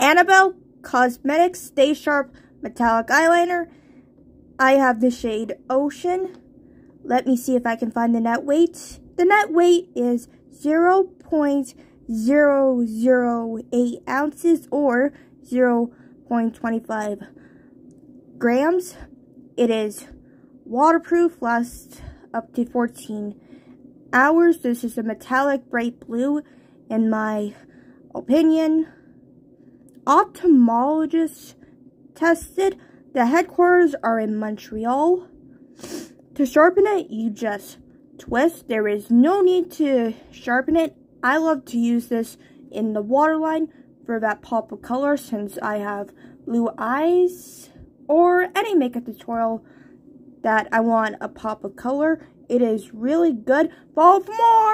Annabelle Cosmetics Stay Sharp Metallic Eyeliner. I have the shade Ocean. Let me see if I can find the net weight. The net weight is 0 0.008 ounces or 0.25 grams. It is waterproof, lasts up to 14 hours. This is a metallic bright blue in my opinion. Ophthalmologists tested. The headquarters are in Montreal. To sharpen it, you just twist. There is no need to sharpen it. I love to use this in the waterline for that pop of color since I have blue eyes or any makeup tutorial that I want a pop of color. It is really good. Follow for more!